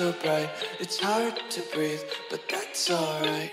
so bright, it's hard to breathe, but that's alright.